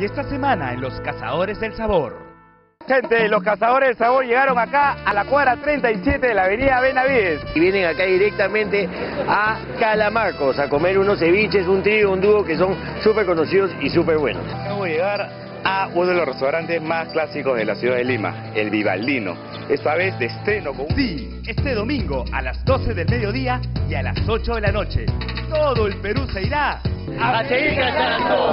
y esta semana en Los Cazadores del Sabor. Gente, los cazadores del sabor llegaron acá a la cuadra 37 de la avenida Benavides. Y vienen acá directamente a Calamarcos a comer unos ceviches, un trío, un dúo que son súper conocidos y súper buenos. Acabo de llegar a uno de los restaurantes más clásicos de la ciudad de Lima, el Vivaldino. Esta vez de estreno con... Sí, este domingo a las 12 del mediodía y a las 8 de la noche. Todo el Perú se irá a seguir cazando.